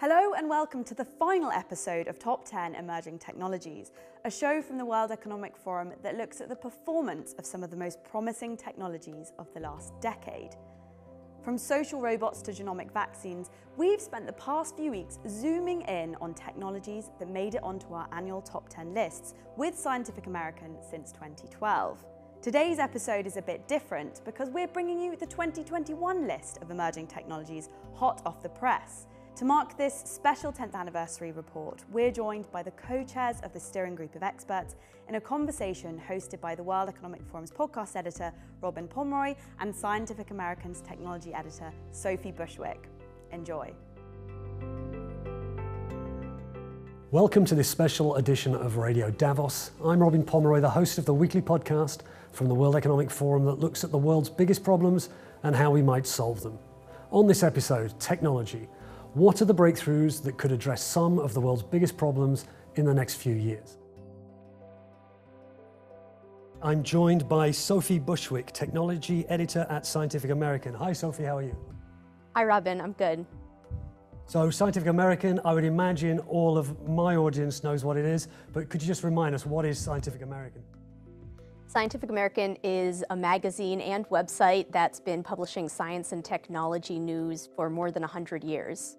Hello and welcome to the final episode of Top 10 Emerging Technologies, a show from the World Economic Forum that looks at the performance of some of the most promising technologies of the last decade. From social robots to genomic vaccines, we've spent the past few weeks zooming in on technologies that made it onto our annual top 10 lists with Scientific American since 2012. Today's episode is a bit different because we're bringing you the 2021 list of emerging technologies hot off the press. To mark this special 10th anniversary report, we're joined by the co chairs of the steering group of experts in a conversation hosted by the World Economic Forum's podcast editor, Robin Pomeroy, and Scientific American's technology editor, Sophie Bushwick. Enjoy. Welcome to this special edition of Radio Davos. I'm Robin Pomeroy, the host of the weekly podcast from the World Economic Forum that looks at the world's biggest problems and how we might solve them. On this episode, technology what are the breakthroughs that could address some of the world's biggest problems in the next few years? I'm joined by Sophie Bushwick, technology editor at Scientific American. Hi, Sophie, how are you? Hi, Robin, I'm good. So, Scientific American, I would imagine all of my audience knows what it is, but could you just remind us what is Scientific American? Scientific American is a magazine and website that's been publishing science and technology news for more than 100 years.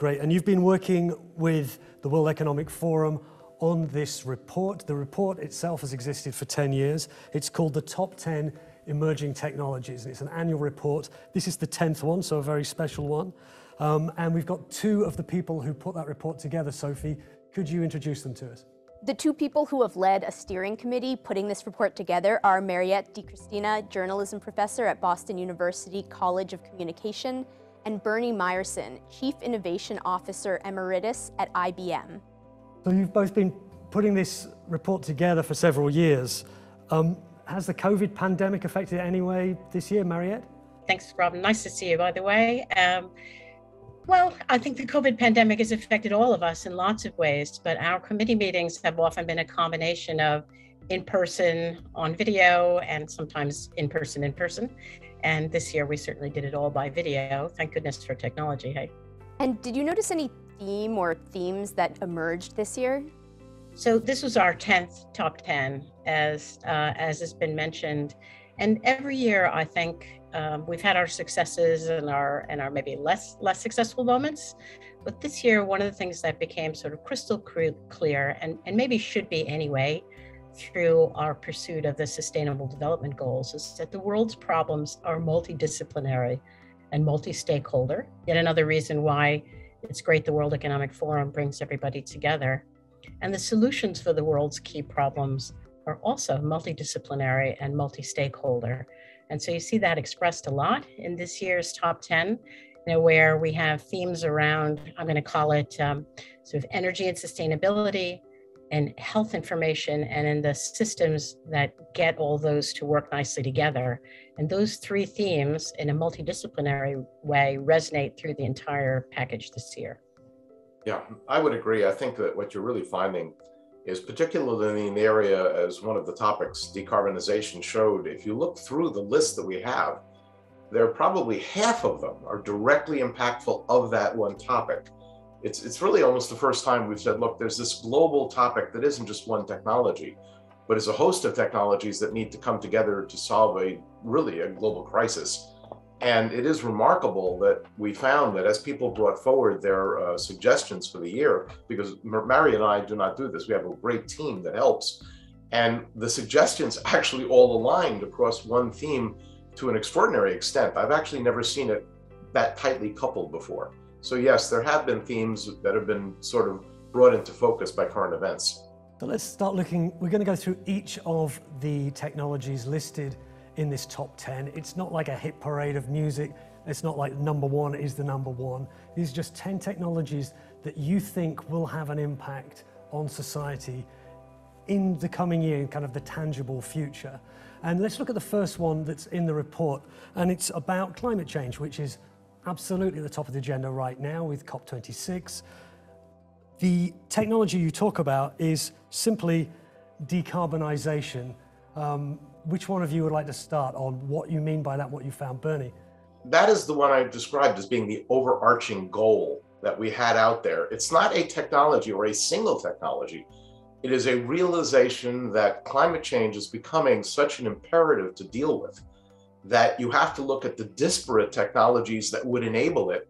Great. And you've been working with the World Economic Forum on this report. The report itself has existed for 10 years. It's called the Top 10 Emerging Technologies. And it's an annual report. This is the 10th one, so a very special one. Um, and we've got two of the people who put that report together. Sophie, could you introduce them to us? The two people who have led a steering committee putting this report together are Mariette DiCristina, journalism professor at Boston University College of Communication, and Bernie Meyerson, Chief Innovation Officer Emeritus at IBM. So you've both been putting this report together for several years. Um, has the COVID pandemic affected it anyway this year, Mariette? Thanks, Rob. Nice to see you, by the way. Um, well, I think the COVID pandemic has affected all of us in lots of ways, but our committee meetings have often been a combination of in person, on video, and sometimes in person, in person. And this year we certainly did it all by video. Thank goodness for technology, hey? And did you notice any theme or themes that emerged this year? So this was our 10th top 10, as, uh, as has been mentioned. And every year, I think um, we've had our successes and our and our maybe less less successful moments. But this year, one of the things that became sort of crystal clear, and, and maybe should be anyway, through our pursuit of the Sustainable Development Goals is that the world's problems are multidisciplinary and multi stakeholder. Yet another reason why it's great the World Economic Forum brings everybody together. And the solutions for the world's key problems are also multidisciplinary and multi stakeholder. And so you see that expressed a lot in this year's top 10, you know, where we have themes around, I'm going to call it um, sort of energy and sustainability, and health information and in the systems that get all those to work nicely together. And those three themes in a multidisciplinary way resonate through the entire package this year. Yeah, I would agree. I think that what you're really finding is particularly in the area as one of the topics decarbonization showed, if you look through the list that we have, there are probably half of them are directly impactful of that one topic it's it's really almost the first time we've said, look, there's this global topic that isn't just one technology, but is a host of technologies that need to come together to solve a really a global crisis. And it is remarkable that we found that as people brought forward their uh, suggestions for the year, because Mary and I do not do this, we have a great team that helps. And the suggestions actually all aligned across one theme to an extraordinary extent. I've actually never seen it that tightly coupled before. So yes, there have been themes that have been sort of brought into focus by current events. So let's start looking, we're going to go through each of the technologies listed in this top 10. It's not like a hit parade of music. It's not like number one is the number one. These are just 10 technologies that you think will have an impact on society in the coming year, in kind of the tangible future. And let's look at the first one that's in the report, and it's about climate change, which is absolutely at the top of the agenda right now with COP26. The technology you talk about is simply decarbonisation. Um, which one of you would like to start on what you mean by that, what you found, Bernie? That is the one I described as being the overarching goal that we had out there. It's not a technology or a single technology. It is a realization that climate change is becoming such an imperative to deal with that you have to look at the disparate technologies that would enable it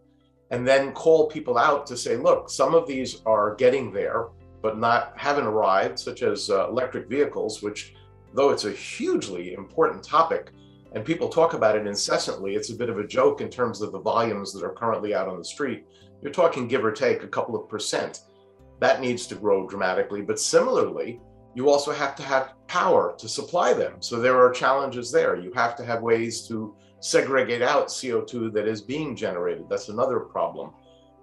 and then call people out to say, look, some of these are getting there, but not haven't arrived, such as uh, electric vehicles, which, though it's a hugely important topic, and people talk about it incessantly, it's a bit of a joke in terms of the volumes that are currently out on the street. You're talking give or take a couple of percent. That needs to grow dramatically. But similarly, you also have to have power to supply them. So there are challenges there. You have to have ways to segregate out CO2 that is being generated. That's another problem.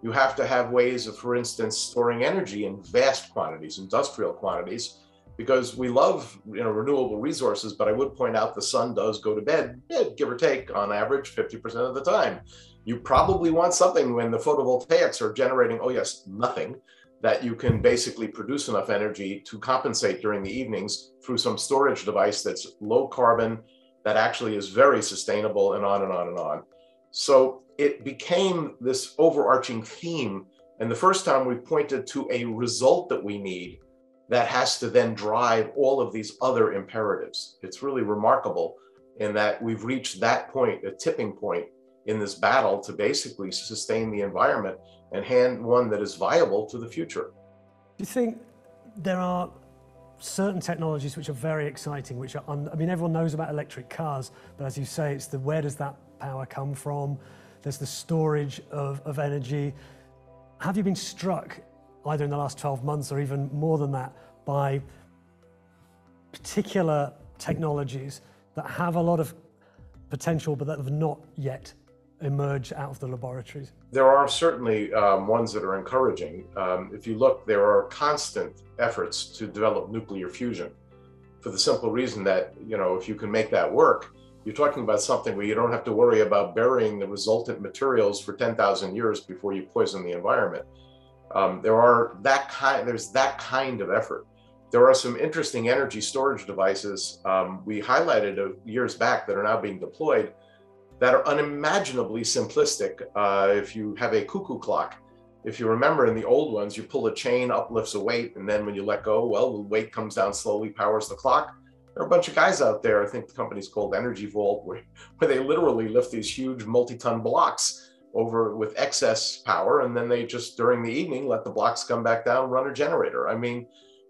You have to have ways of, for instance, storing energy in vast quantities, industrial quantities, because we love you know renewable resources. But I would point out the sun does go to bed, eh, give or take, on average, 50% of the time. You probably want something when the photovoltaics are generating, oh yes, nothing, that you can basically produce enough energy to compensate during the evenings through some storage device that's low carbon that actually is very sustainable and on and on and on. So it became this overarching theme. And the first time we pointed to a result that we need that has to then drive all of these other imperatives. It's really remarkable in that we've reached that point, a tipping point in this battle to basically sustain the environment and hand one that is viable to the future. Do you think there are certain technologies which are very exciting, which are, I mean, everyone knows about electric cars, but as you say, it's the where does that power come from? There's the storage of, of energy. Have you been struck, either in the last 12 months or even more than that, by particular technologies that have a lot of potential but that have not yet emerged out of the laboratories? There are certainly um, ones that are encouraging. Um, if you look, there are constant efforts to develop nuclear fusion for the simple reason that, you know, if you can make that work, you're talking about something where you don't have to worry about burying the resultant materials for 10,000 years before you poison the environment. Um, there are that kind, there's that kind of effort. There are some interesting energy storage devices um, we highlighted years back that are now being deployed that are unimaginably simplistic. Uh, if you have a cuckoo clock, if you remember in the old ones, you pull a chain, uplifts a weight, and then when you let go, well, the weight comes down slowly, powers the clock. There are a bunch of guys out there, I think the company's called Energy Vault, where, where they literally lift these huge multi-ton blocks over with excess power, and then they just during the evening let the blocks come back down, run a generator. I mean,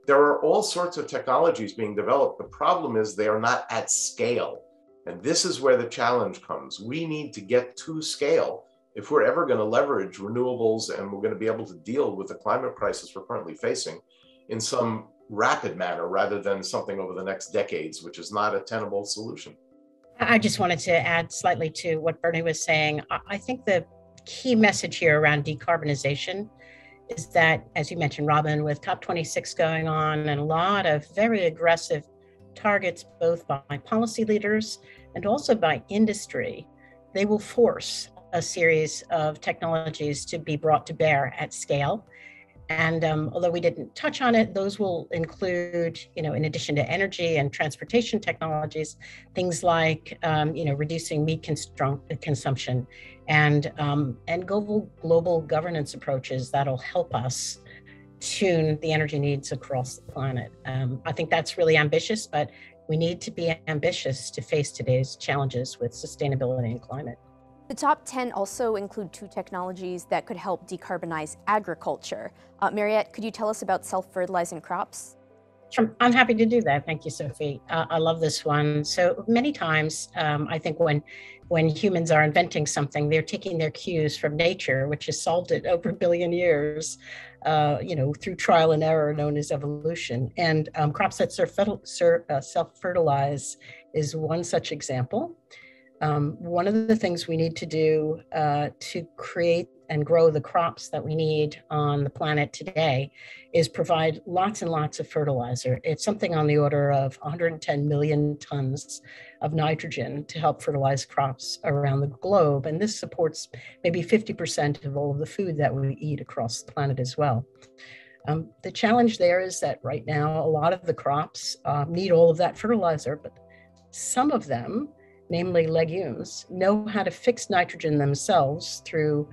there are all sorts of technologies being developed. The problem is they are not at scale. And this is where the challenge comes. We need to get to scale if we're ever going to leverage renewables and we're going to be able to deal with the climate crisis we're currently facing in some rapid manner rather than something over the next decades, which is not a tenable solution. I just wanted to add slightly to what Bernie was saying. I think the key message here around decarbonization is that, as you mentioned, Robin, with COP26 going on and a lot of very aggressive targets, both by policy leaders and also by industry, they will force a series of technologies to be brought to bear at scale. And um, although we didn't touch on it, those will include, you know, in addition to energy and transportation technologies, things like, um, you know, reducing meat consumption and um, and global global governance approaches that'll help us tune the energy needs across the planet. Um, I think that's really ambitious, but we need to be ambitious to face today's challenges with sustainability and climate. The top 10 also include two technologies that could help decarbonize agriculture. Uh, Mariette, could you tell us about self-fertilizing crops? Sure, I'm happy to do that. Thank you, Sophie. Uh, I love this one. So many times, um, I think when when humans are inventing something, they're taking their cues from nature, which has solved it over a billion years, uh, you know, through trial and error, known as evolution. And um, crops that uh, self-fertilize is one such example. Um, one of the things we need to do uh, to create and grow the crops that we need on the planet today is provide lots and lots of fertilizer. It's something on the order of 110 million tons of nitrogen to help fertilize crops around the globe. And this supports maybe 50% of all of the food that we eat across the planet as well. Um, the challenge there is that right now, a lot of the crops um, need all of that fertilizer, but some of them namely legumes, know how to fix nitrogen themselves through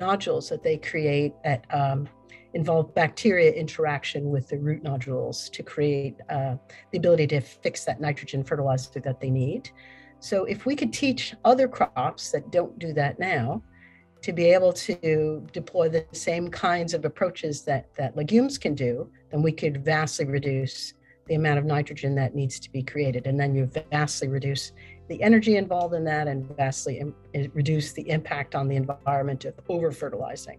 nodules that they create that um, involve bacteria interaction with the root nodules to create uh, the ability to fix that nitrogen fertilizer that they need. So, if we could teach other crops that don't do that now to be able to deploy the same kinds of approaches that, that legumes can do, then we could vastly reduce the amount of nitrogen that needs to be created. And then you vastly reduce the energy involved in that and vastly Im- reduce the impact on the environment of over fertilizing.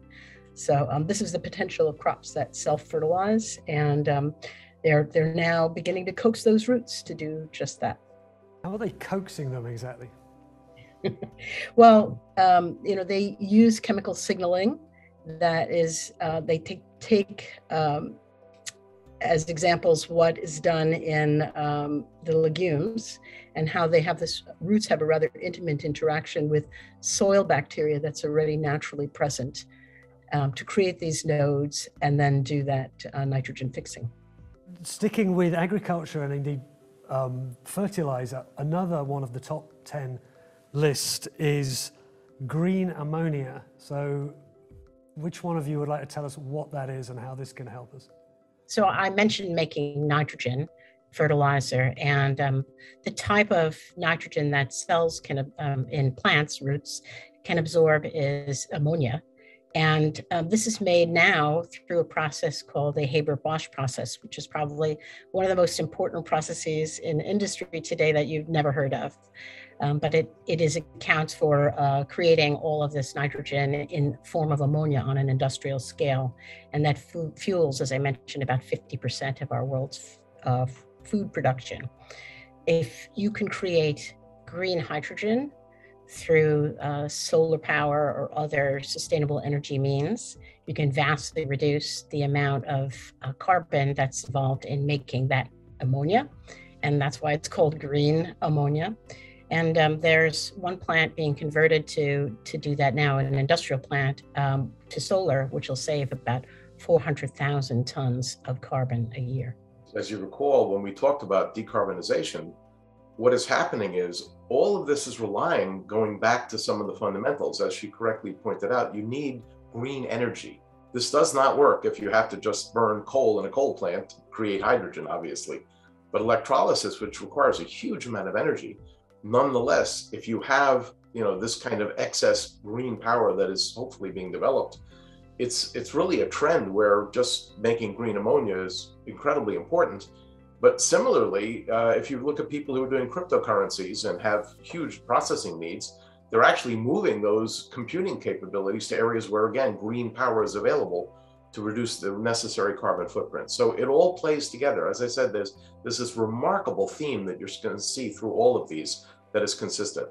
So um, this is the potential of crops that self-fertilize, and um, they're they're now beginning to coax those roots to do just that. How are they coaxing them exactly? well, um, you know, they use chemical signaling. That is, uh, they take take um, as examples what is done in um, the legumes and how they have this roots have a rather intimate interaction with soil bacteria that's already naturally present um, to create these nodes and then do that uh, nitrogen fixing. Sticking with agriculture and indeed um, fertilizer, another one of the top 10 list is green ammonia. So, which one of you would like to tell us what that is and how this can help us? So, I mentioned making nitrogen fertilizer, and um, the type of nitrogen that cells can, um, in plants, roots, can absorb is ammonia. And um, this is made now through a process called the Haber Bosch process, which is probably one of the most important processes in industry today that you've never heard of. Um, but it, it is accounts for uh, creating all of this nitrogen in form of ammonia on an industrial scale. And that fuels, as I mentioned, about 50% of our world's uh, food production. If you can create green hydrogen through uh, solar power or other sustainable energy means, you can vastly reduce the amount of uh, carbon that's involved in making that ammonia. And that's why it's called green ammonia. And um, there's one plant being converted to, to do that now, an industrial plant um, to solar, which will save about 400,000 tons of carbon a year. As you recall, when we talked about decarbonization, what is happening is all of this is relying, going back to some of the fundamentals, as she correctly pointed out, you need green energy. This does not work if you have to just burn coal in a coal plant to create hydrogen, obviously. But electrolysis, which requires a huge amount of energy, nonetheless, if you have you know this kind of excess green power that is hopefully being developed, it's it's really a trend where just making green ammonia is incredibly important but similarly, uh, if you look at people who are doing cryptocurrencies and have huge processing needs, they're actually moving those computing capabilities to areas where, again, green power is available to reduce the necessary carbon footprint. So it all plays together. As I said, there's, there's this remarkable theme that you're going to see through all of these that is consistent.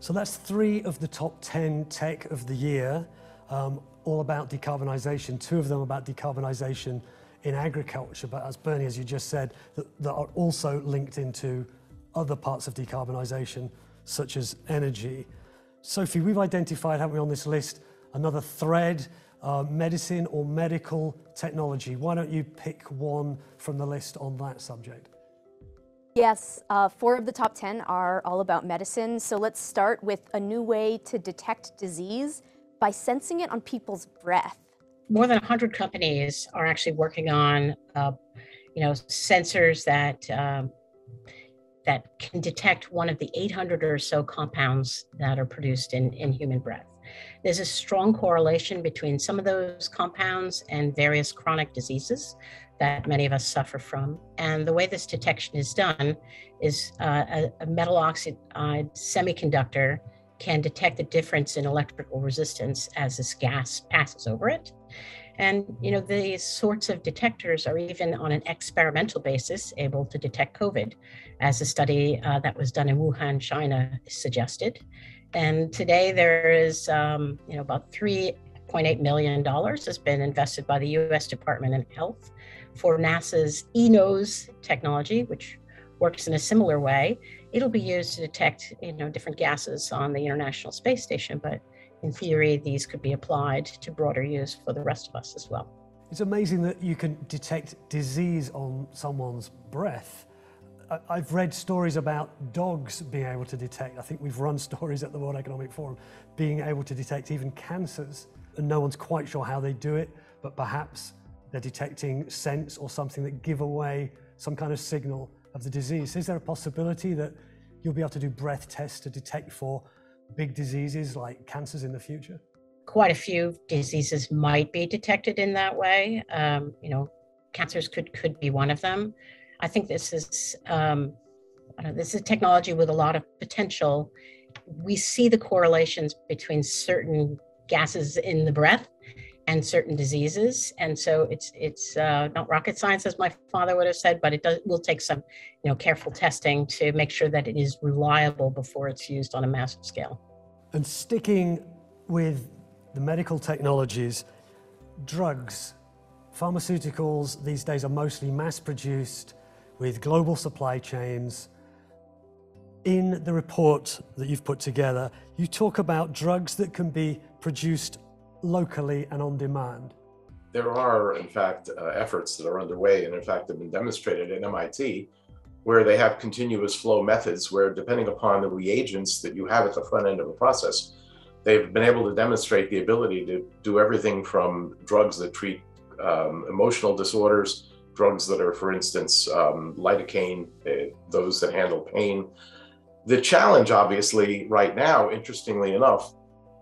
So that's three of the top 10 tech of the year, um, all about decarbonisation, two of them about decarbonisation in agriculture, but as Bernie, as you just said, that, that are also linked into other parts of decarbonisation, such as energy. Sophie, we've identified, haven't we, on this list, another thread, uh, medicine or medical technology. Why don't you pick one from the list on that subject? Yes, uh, four of the top 10 are all about medicine. So let's start with a new way to detect disease by sensing it on people's breath more than 100 companies are actually working on, uh, you know, sensors that um, that can detect one of the 800 or so compounds that are produced in, in human breath. There's a strong correlation between some of those compounds and various chronic diseases that many of us suffer from. And the way this detection is done is uh, a, a metal oxide semiconductor can detect the difference in electrical resistance as this gas passes over it. And you know these sorts of detectors are even on an experimental basis able to detect COVID, as a study uh, that was done in Wuhan, China, suggested. And today there is um, you know about 3.8 million dollars has been invested by the U.S. Department of Health for NASA's eNose technology, which works in a similar way. It'll be used to detect you know different gases on the International Space Station, but in theory, these could be applied to broader use for the rest of us as well. It's amazing that you can detect disease on someone's breath. I've read stories about dogs being able to detect, I think we've run stories at the World Economic Forum, being able to detect even cancers. And no one's quite sure how they do it, but perhaps they're detecting scents or something that give away some kind of signal of the disease. Is there a possibility that you'll be able to do breath tests to detect for big diseases like cancers in the future? Quite a few diseases might be detected in that way. Um, you know, cancers could could be one of them. I think this is um, know, this is a technology with a lot of potential. We see the correlations between certain gases in the breath and certain diseases, and so it's it's uh, not rocket science, as my father would have said, but it does will take some you know careful testing to make sure that it is reliable before it's used on a massive scale. And sticking with the medical technologies, drugs, pharmaceuticals these days are mostly mass produced with global supply chains. In the report that you've put together, you talk about drugs that can be produced locally and on demand. There are, in fact, uh, efforts that are underway and, in fact, have been demonstrated at MIT where they have continuous flow methods where, depending upon the reagents that you have at the front end of a process, they've been able to demonstrate the ability to do everything from drugs that treat um, emotional disorders drugs that are, for instance, um, lidocaine, uh, those that handle pain. The challenge, obviously, right now, interestingly enough,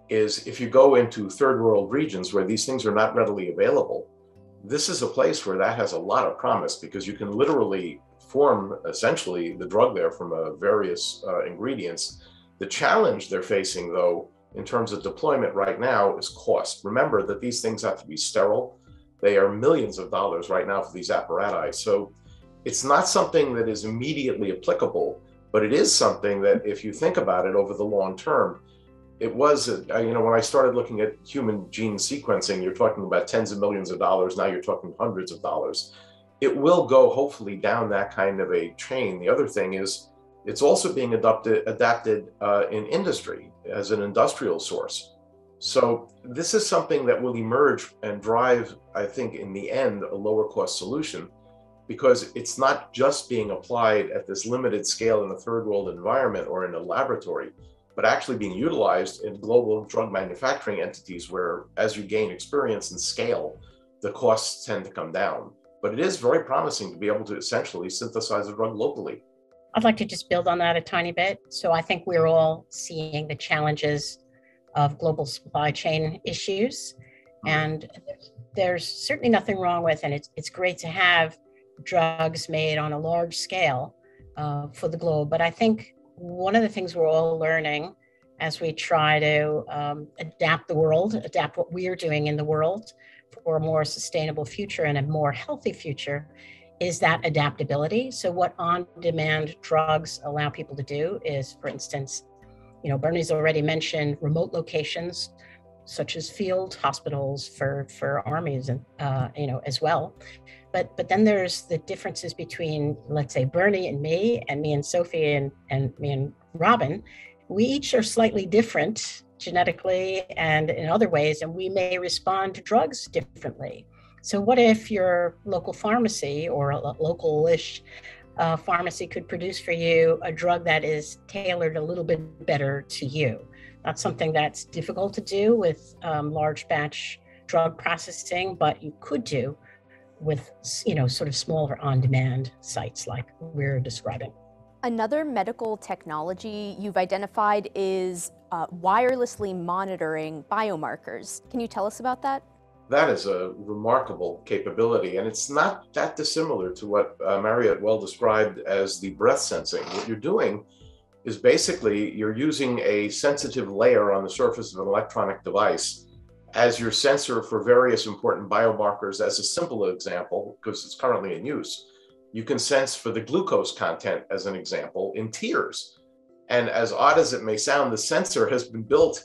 is if you go into third world regions where these things are not readily available, this is a place where that has a lot of promise because you can literally form essentially the drug there from uh, various uh, ingredients. The challenge they're facing, though, in terms of deployment right now is cost. Remember that these things have to be sterile. They are millions of dollars right now for these apparatus. So it's not something that is immediately applicable, but it is something that, if you think about it over the long term, it was, uh, you know, when I started looking at human gene sequencing, you're talking about tens of millions of dollars. Now you're talking hundreds of dollars. It will go hopefully down that kind of a chain. The other thing is, it's also being adopted, adapted uh, in industry as an industrial source. So this is something that will emerge and drive, I think, in the end, a lower cost solution because it's not just being applied at this limited scale in a third world environment or in a laboratory, but actually being utilized in global drug manufacturing entities where, as you gain experience and scale, the costs tend to come down. But it is very promising to be able to essentially synthesize a drug locally. I'd like to just build on that a tiny bit. So I think we're all seeing the challenges of global supply chain issues. Mm-hmm. And there's certainly nothing wrong with, and it's, it's great to have drugs made on a large scale uh, for the globe. But I think one of the things we're all learning as we try to um, adapt the world, adapt what we are doing in the world for a more sustainable future and a more healthy future, is that adaptability. So, what on demand drugs allow people to do is, for instance, you know, Bernie's already mentioned remote locations such as field hospitals for for armies and uh, you know as well. But but then there's the differences between let's say Bernie and me and me and Sophie and and me and Robin. We each are slightly different genetically and in other ways, and we may respond to drugs differently. So, what if your local pharmacy or a local-ish uh, pharmacy could produce for you a drug that is tailored a little bit better to you. That's something that's difficult to do with um, large batch drug processing, but you could do with you know sort of smaller on-demand sites like we're describing. Another medical technology you've identified is uh, wirelessly monitoring biomarkers. Can you tell us about that? That is a remarkable capability. And it's not that dissimilar to what uh, Mariette well described as the breath sensing. What you're doing is basically you're using a sensitive layer on the surface of an electronic device as your sensor for various important biomarkers. As a simple example, because it's currently in use, you can sense for the glucose content, as an example, in tears. And as odd as it may sound, the sensor has been built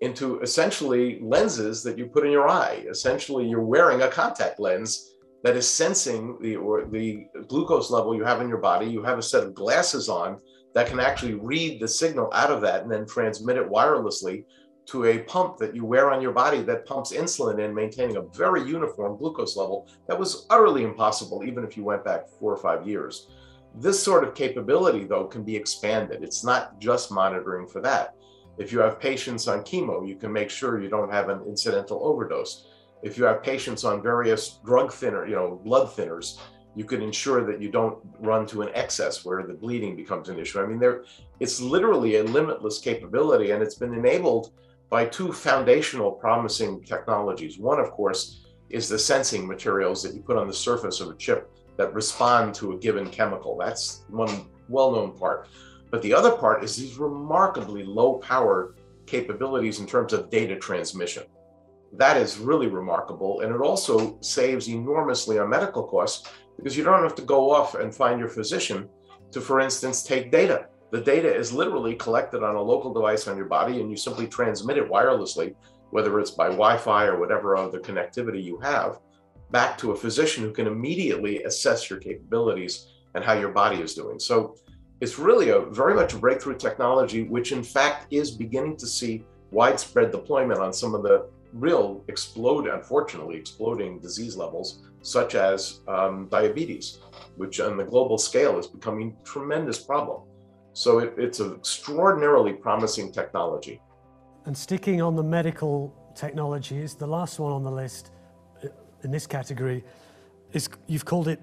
into essentially lenses that you put in your eye. Essentially, you're wearing a contact lens that is sensing the or the glucose level you have in your body. You have a set of glasses on that can actually read the signal out of that and then transmit it wirelessly to a pump that you wear on your body that pumps insulin in, maintaining a very uniform glucose level that was utterly impossible even if you went back four or five years. This sort of capability, though, can be expanded. It's not just monitoring for that. If you have patients on chemo, you can make sure you don't have an incidental overdose. If you have patients on various drug thinner, you know, blood thinners, you can ensure that you don't run to an excess where the bleeding becomes an issue. I mean, there, it's literally a limitless capability, and it's been enabled by two foundational promising technologies. One, of course, is the sensing materials that you put on the surface of a chip that respond to a given chemical. That's one well-known part. But the other part is these remarkably low power capabilities in terms of data transmission. That is really remarkable. And it also saves enormously on medical costs because you don't have to go off and find your physician to, for instance, take data. The data is literally collected on a local device on your body and you simply transmit it wirelessly, whether it's by Wi Fi or whatever other connectivity you have, back to a physician who can immediately assess your capabilities and how your body is doing. So it's really a very much a breakthrough technology, which in fact is beginning to see widespread deployment on some of the real explode, unfortunately, exploding disease levels, such as um, diabetes, which on the global scale is becoming a tremendous problem. So it, it's an extraordinarily promising technology. And sticking on the medical technologies, the last one on the list uh, in this category is you've called it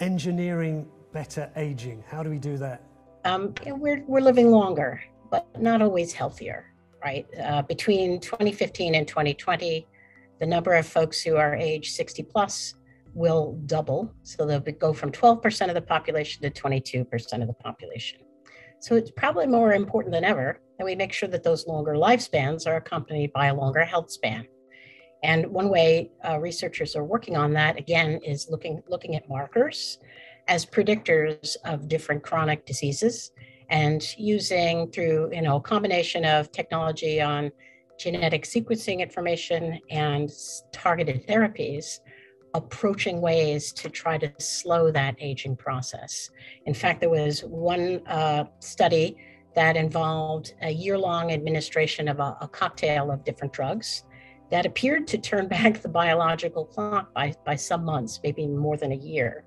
engineering better aging. How do we do that? Um, we're, we're living longer, but not always healthier, right? Uh, between 2015 and 2020, the number of folks who are age 60 plus will double. So they'll go from 12% of the population to 22% of the population. So it's probably more important than ever that we make sure that those longer lifespans are accompanied by a longer health span. And one way uh, researchers are working on that again is looking looking at markers as predictors of different chronic diseases and using through you know a combination of technology on genetic sequencing information and targeted therapies approaching ways to try to slow that aging process. In fact there was one uh, study that involved a year-long administration of a, a cocktail of different drugs that appeared to turn back the biological clock by, by some months maybe more than a year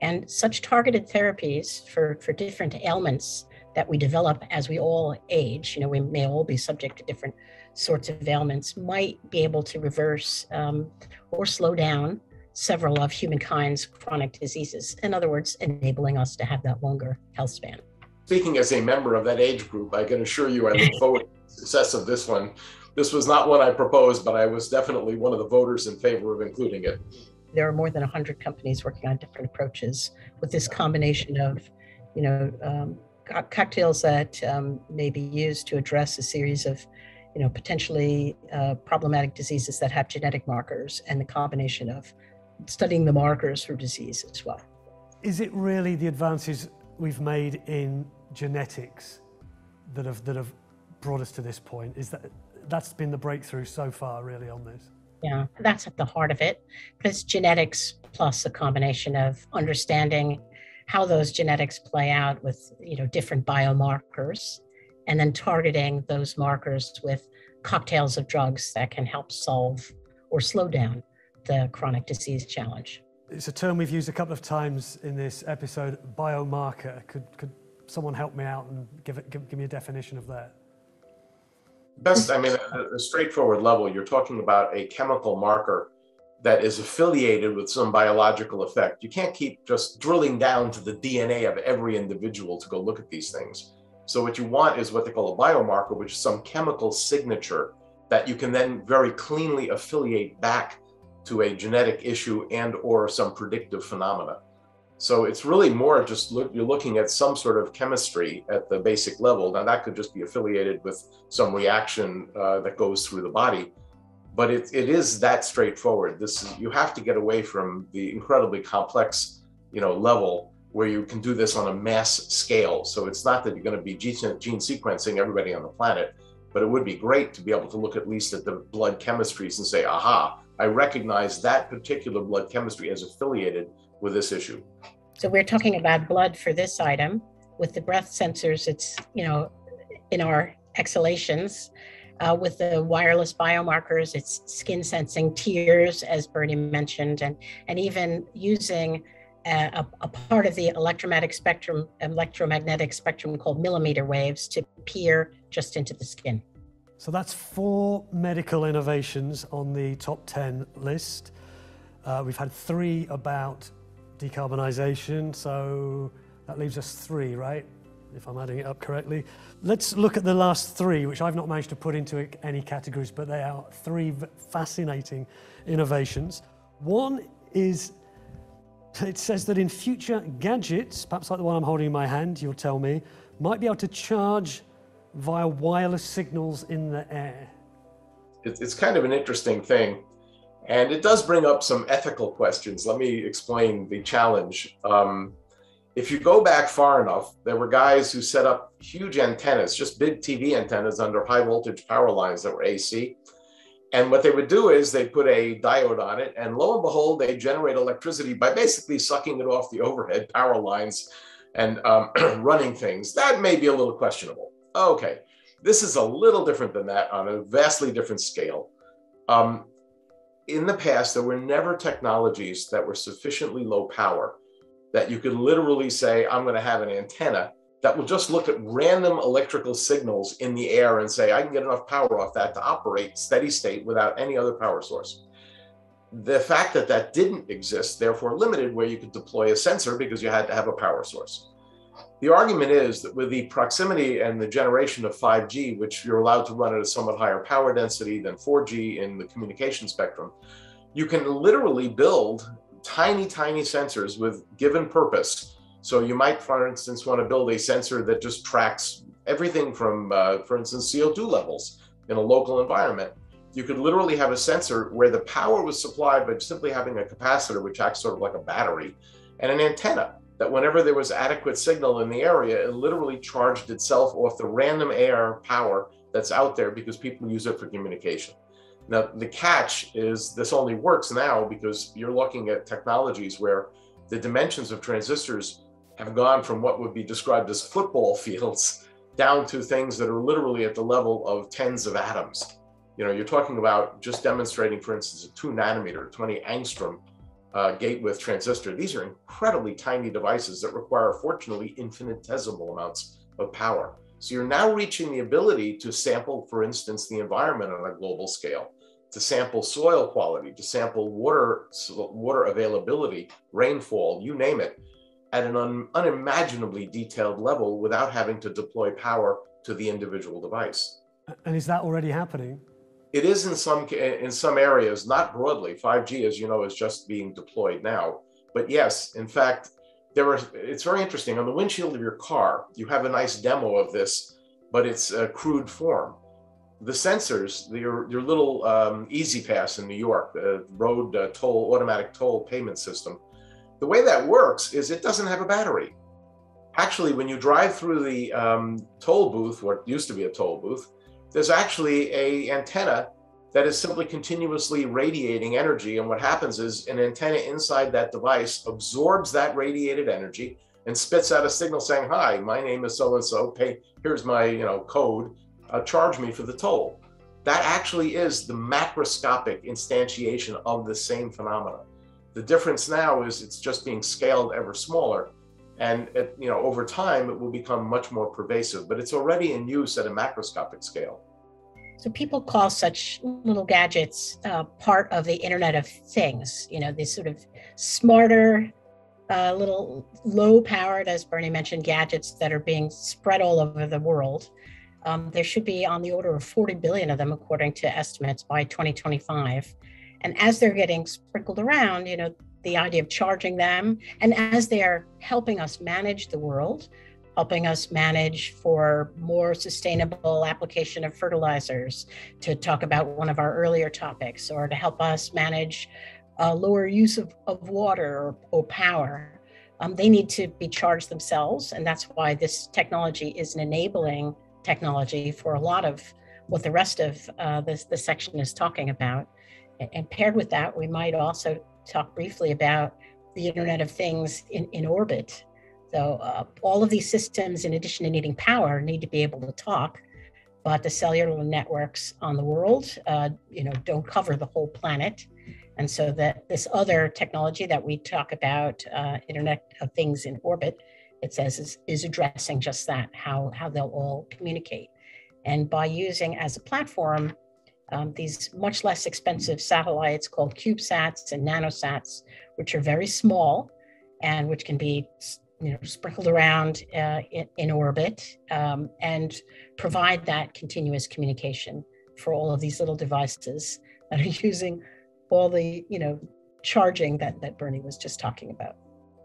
and such targeted therapies for, for different ailments that we develop as we all age, you know, we may all be subject to different sorts of ailments, might be able to reverse um, or slow down several of humankind's chronic diseases. In other words, enabling us to have that longer health span. Speaking as a member of that age group, I can assure you I look forward to the success of this one. This was not one I proposed, but I was definitely one of the voters in favor of including it there are more than 100 companies working on different approaches with this combination of, you know, um, co- cocktails that um, may be used to address a series of, you know, potentially uh, problematic diseases that have genetic markers, and the combination of studying the markers for disease as well. Is it really the advances we've made in genetics that have that have brought us to this point? Is that that's been the breakthrough so far, really, on this? Yeah, that's at the heart of it. Because genetics plus a combination of understanding how those genetics play out with you know different biomarkers and then targeting those markers with cocktails of drugs that can help solve or slow down the chronic disease challenge. It's a term we've used a couple of times in this episode, biomarker. Could, could someone help me out and give, it, give, give me a definition of that? Best, I mean, at a straightforward level, you're talking about a chemical marker that is affiliated with some biological effect. You can't keep just drilling down to the DNA of every individual to go look at these things. So what you want is what they call a biomarker, which is some chemical signature that you can then very cleanly affiliate back to a genetic issue and or some predictive phenomena. So it's really more just look, you're looking at some sort of chemistry at the basic level. Now that could just be affiliated with some reaction uh, that goes through the body, but it, it is that straightforward. This is, you have to get away from the incredibly complex, you know, level where you can do this on a mass scale. So it's not that you're going to be gene, gene sequencing everybody on the planet, but it would be great to be able to look at least at the blood chemistries and say, aha, I recognize that particular blood chemistry as affiliated with this issue. So we're talking about blood for this item. With the breath sensors, it's, you know, in our exhalations. Uh, with the wireless biomarkers, it's skin sensing, tears, as Bernie mentioned, and, and even using a, a, part of the electromagnetic spectrum, electromagnetic spectrum called millimeter waves to peer just into the skin. So that's four medical innovations on the top 10 list. Uh, we've had three about decarbonisation, so that leaves us three, right? If I'm adding it up correctly. Let's look at the last three, which I've not managed to put into any categories, but they are three fascinating innovations. One is it says that in future gadgets, perhaps like the one I'm holding in my hand, you'll tell me, might be able to charge via wireless signals in the air. It's kind of an interesting thing. And it does bring up some ethical questions. Let me explain the challenge. Um, if you go back far enough, there were guys who set up huge antennas, just big TV antennas under high voltage power lines that were AC. And what they would do is they put a diode on it, and lo and behold, they generate electricity by basically sucking it off the overhead power lines and um, running things. That may be a little questionable. Okay, this is a little different than that on a vastly different scale. Um, in the past, there were never technologies that were sufficiently low power that you could literally say, I'm going to have an antenna that will just look at random electrical signals in the air and say, I can get enough power off that to operate steady state without any other power source. The fact that that didn't exist, therefore, limited where you could deploy a sensor because you had to have a power source. The argument is that with the proximity and the generation of 5G, which you're allowed to run at a somewhat higher power density than 4G in the communication spectrum, you can literally build tiny, tiny sensors with given purpose. So you might, for instance, want to build a sensor that just tracks everything from, uh, for instance, CO2 levels in a local environment. You could literally have a sensor where the power was supplied by simply having a capacitor, which acts sort of like a battery, and an antenna that whenever there was adequate signal in the area, it literally charged itself off the random air power that's out there because people use it for communication. Now, the catch is this only works now because you're looking at technologies where the dimensions of transistors have gone from what would be described as football fields down to things that are literally at the level of tens of atoms. You know, you're talking about just demonstrating, for instance, a two nanometer, 20 angstrom uh, gate width transistor. These are incredibly tiny devices that require, fortunately, infinitesimal amounts of power. So you're now reaching the ability to sample, for instance, the environment on a global scale, to sample soil quality, to sample water, water availability, rainfall, you name it, at an un, unimaginably detailed level without having to deploy power to the individual device. And is that already happening? It is in some in some areas, not broadly. 5G, as you know, is just being deployed now. But yes, in fact, there are. It's very interesting. On the windshield of your car, you have a nice demo of this, but it's a crude form. The sensors, your your little um, E-ZPass in New York, the road uh, toll automatic toll payment system, the way that works is it doesn't have a battery. Actually, when you drive through the um, toll booth, what used to be a toll booth, there's actually a antenna that is simply continuously radiating energy. And what happens is an antenna inside that device absorbs that radiated energy and spits out a signal saying, "Hi, my name is so and so. Pay here's my you know code. Uh, charge me for the toll." That actually is the macroscopic instantiation of the same phenomena. The difference now is it's just being scaled ever smaller and it, you know over time it will become much more pervasive but it's already in use at a macroscopic scale so people call such little gadgets uh, part of the internet of things you know these sort of smarter uh, little low powered as bernie mentioned gadgets that are being spread all over the world um, there should be on the order of 40 billion of them according to estimates by 2025 and as they're getting sprinkled around you know the idea of charging them. And as they're helping us manage the world, helping us manage for more sustainable application of fertilizers, to talk about one of our earlier topics, or to help us manage uh, lower use of, of water or, or power. Um, they need to be charged themselves. And that's why this technology is an enabling technology for a lot of what the rest of uh, this, this section is talking about. And paired with that, we might also talk briefly about the Internet of Things in, in orbit. So uh, all of these systems, in addition to needing power, need to be able to talk. But the cellular networks on the world, uh, you know, don't cover the whole planet, And so that this other technology that we talk about, uh, Internet of Things in orbit, it says is, is addressing just that, how, how they'll all communicate. And by using as a platform um, these much less expensive satellites called CubeSats and nanosats, which are very small and which can be you know, sprinkled around uh, in, in, orbit um, and provide that continuous communication for all of these little devices that are using all the, you know, charging that, that Bernie was just talking about.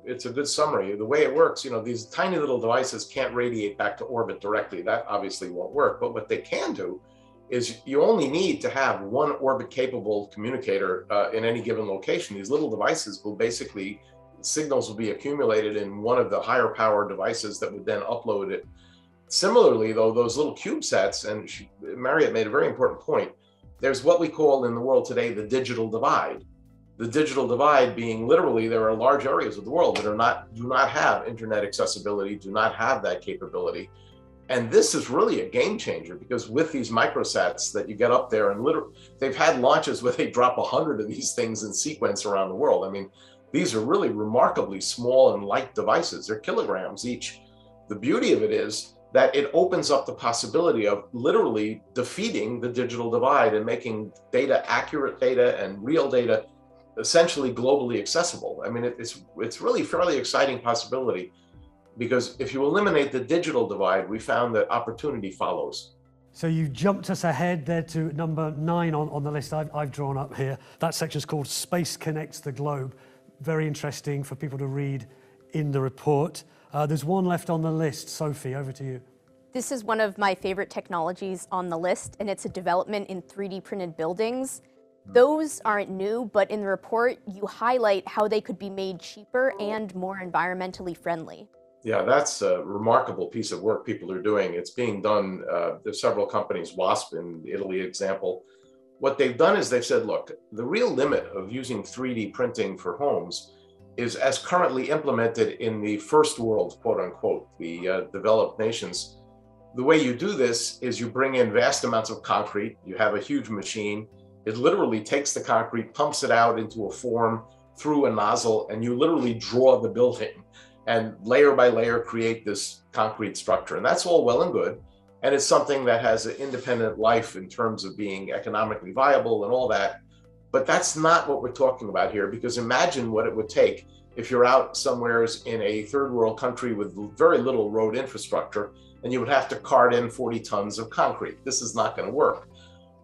It's a good summary. The way it works, you know, these tiny little devices can't radiate back to orbit directly. That obviously won't work. But what they can do is you only need to have one orbit capable communicator uh, in any given location. These little devices will basically, signals will be accumulated in one of the higher power devices that would then upload it. Similarly, though, those little CubeSats, and she, Mariette made a very important point, there's what we call in the world today the digital divide. The digital divide being literally there are large areas of the world that are not do not have internet accessibility, do not have that capability. And this is really a game changer because with these microsats that you get up there and literally, they've had launches where they drop a hundred of these things in sequence around the world. I mean, these are really remarkably small and light devices. They're kilograms each. The beauty of it is that it opens up the possibility of literally defeating the digital divide and making data accurate data and real data essentially globally accessible. I mean, it's it's really fairly exciting possibility because if you eliminate the digital divide, we found that opportunity follows. So you jumped us ahead there to number nine on, on the list I've, I've drawn up here. That section is called Space Connects the Globe. Very interesting for people to read in the report. Uh, there's one left on the list. Sophie, over to you. This is one of my favorite technologies on the list, and it's a development in 3D printed buildings. Those aren't new, but in the report, you highlight how they could be made cheaper and more environmentally friendly. Yeah, that's a remarkable piece of work people are doing. It's being done. Uh, there's several companies, WASP in Italy, example. What they've done is they've said, look, the real limit of using 3D printing for homes is as currently implemented in the first world, quote unquote, the uh, developed nations. The way you do this is you bring in vast amounts of concrete. You have a huge machine. It literally takes the concrete, pumps it out into a form through a nozzle, and you literally draw the building and layer by layer create this concrete structure. And that's all well and good. And it's something that has an independent life in terms of being economically viable and all that. But that's not what we're talking about here, because imagine what it would take if you're out somewheres in a third world country with very little road infrastructure and you would have to cart in 40 tons of concrete. This is not going to work.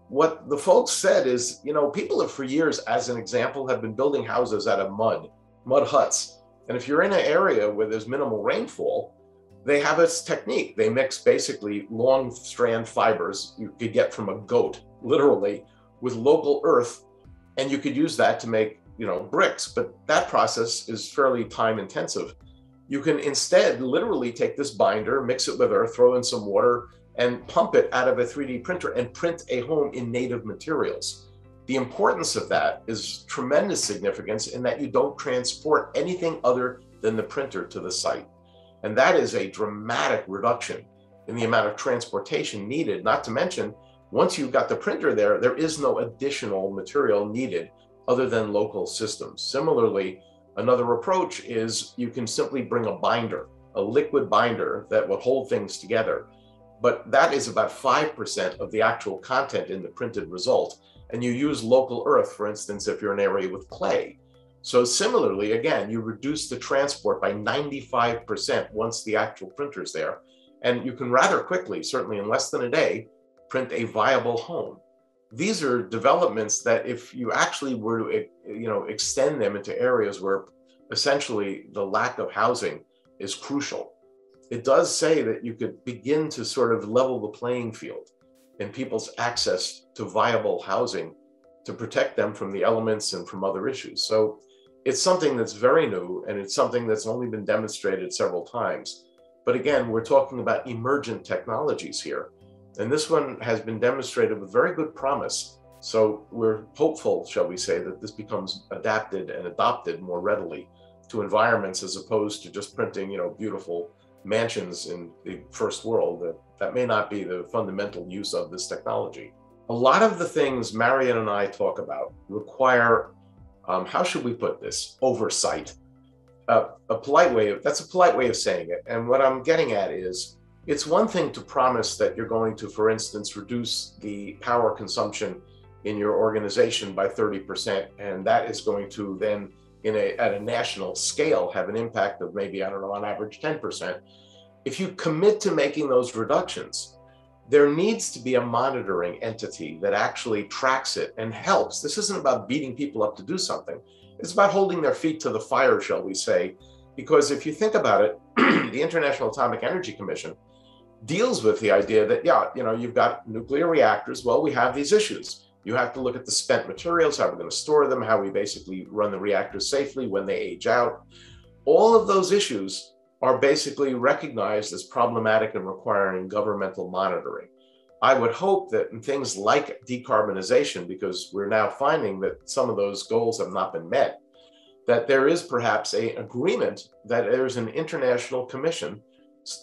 What the folks said is, you know, people have for years, as an example, have been building houses out of mud, mud huts and if you're in an area where there's minimal rainfall, they have this technique. They mix basically long strand fibers you could get from a goat, literally, with local earth, and you could use that to make, you know, bricks. But that process is fairly time intensive. You can instead literally take this binder, mix it with earth, throw in some water, and pump it out of a 3D printer and print a home in native materials. The importance of that is tremendous significance in that you don't transport anything other than the printer to the site. And that is a dramatic reduction in the amount of transportation needed, not to mention, once you've got the printer there, there is no additional material needed other than local systems. Similarly, another approach is you can simply bring a binder, a liquid binder that will hold things together. But that is about 5% of the actual content in the printed result and you use local earth, for instance, if you're an area with clay. So similarly, again, you reduce the transport by 95% once the actual printer is there. And you can rather quickly, certainly in less than a day, print a viable home. These are developments that if you actually were to eh, you know, extend them into areas where essentially the lack of housing is crucial, it does say that you could begin to sort of level the playing field in people's access to viable housing to protect them from the elements and from other issues. So it's something that's very new and it's something that's only been demonstrated several times. But again, we're talking about emergent technologies here. And this one has been demonstrated with very good promise. So we're hopeful, shall we say, that this becomes adapted and adopted more readily to environments as opposed to just printing, you know, beautiful mansions in the first world that that may not be the fundamental use of this technology. A lot of the things Marion and I talk about require um, how should we put this? Oversight. Uh, a polite way of that's a polite way of saying it. And what I'm getting at is it's one thing to promise that you're going to, for instance, reduce the power consumption in your organization by 30%, and that is going to then, in a, at a national scale, have an impact of maybe, I don't know, on average 10%. If you commit to making those reductions, there needs to be a monitoring entity that actually tracks it and helps. This isn't about beating people up to do something. It's about holding their feet to the fire, shall we say. Because if you think about it, the International Atomic Energy Commission deals with the idea that, yeah, you know, you've got nuclear reactors. Well, we have these issues. You have to look at the spent materials, how we're going to store them, how we basically run the reactors safely when they age out. All of those issues are basically recognized as problematic and requiring governmental monitoring. I would hope that in things like decarbonization, because we're now finding that some of those goals have not been met, that there is perhaps a agreement that there's an international commission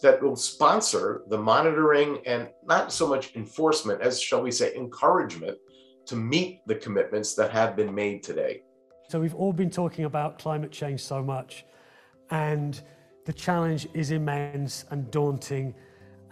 that will sponsor the monitoring and not so much enforcement as, shall we say, encouragement to meet the commitments that have been made today. So we've all been talking about climate change so much, and the challenge is immense and daunting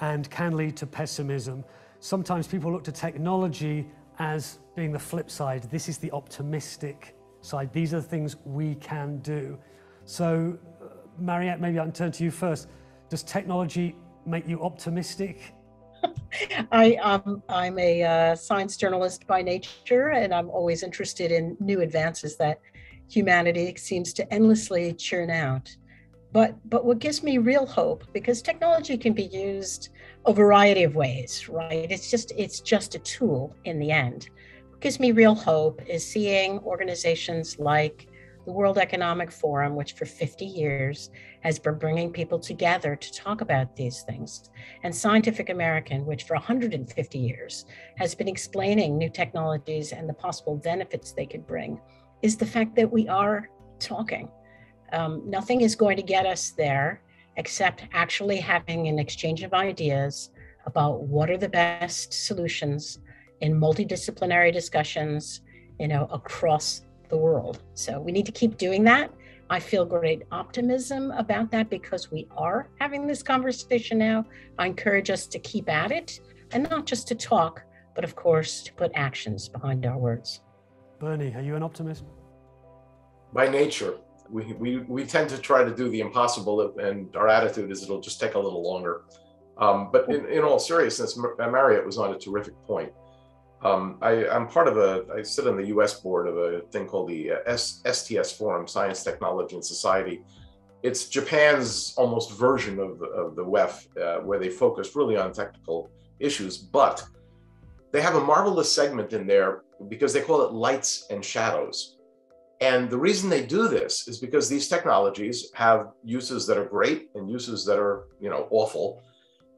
and can lead to pessimism. Sometimes people look to technology as being the flip side. This is the optimistic side. These are the things we can do. So, uh, Mariette, maybe I can turn to you first. Does technology make you optimistic? I, um, I'm a uh, science journalist by nature, and I'm always interested in new advances that humanity seems to endlessly churn out. But, but what gives me real hope, because technology can be used a variety of ways, right? It's just it's just a tool in the end. What gives me real hope is seeing organizations like the World Economic Forum, which for 50 years has been bringing people together to talk about these things, and Scientific American, which for 150 years has been explaining new technologies and the possible benefits they could bring, is the fact that we are talking. Um, nothing is going to get us there except actually having an exchange of ideas about what are the best solutions in multidisciplinary discussions, you know, across the world. So we need to keep doing that. I feel great optimism about that because we are having this conversation now. I encourage us to keep at it and not just to talk, but of course to put actions behind our words. Bernie, are you an optimist? By nature, we, we, tend to try to do the impossible, and our attitude is it'll just take a little longer. Um, but in, in all seriousness, Mariette was on a terrific point. Um, I, am part of a, I sit on the US board of a thing called the uh, S, STS Forum, Science, Technology, and Society. It's Japan's almost version of, of the WEF, uh, where they focus really on technical issues, but they have a marvelous segment in there because they call it lights and shadows. And the reason they do this is because these technologies have uses that are great and uses that are, you know, awful.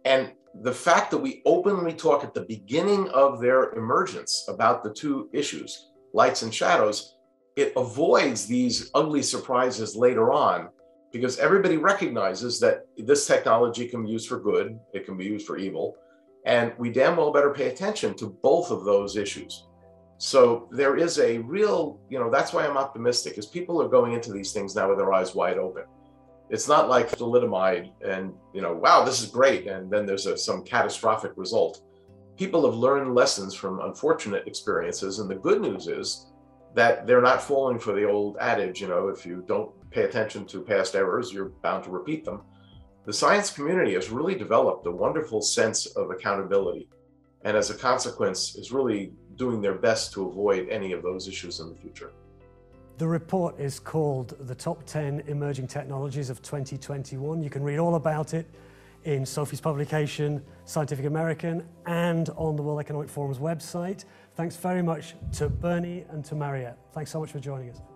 And the fact that we openly talk at the beginning of their emergence about the two issues, lights and shadows, it avoids these ugly surprises later on because everybody recognizes that this technology can be used for good, it can be used for evil, and we damn well better pay attention to both of those issues. So there is a real, you know, that's why I'm optimistic, is people are going into these things now with their eyes wide open. It's not like thalidomide and, you know, wow, this is great. And then there's a, some catastrophic result. People have learned lessons from unfortunate experiences. And the good news is that they're not falling for the old adage, you know, if you don't pay attention to past errors, you're bound to repeat them. The science community has really developed a wonderful sense of accountability. And as a consequence, is really doing their best to avoid any of those issues in the future. The report is called The Top 10 Emerging Technologies of 2021. You can read all about it in Sophie's publication, Scientific American, and on the World Economic Forum's website. Thanks very much to Bernie and to Mariette. Thanks so much for joining us.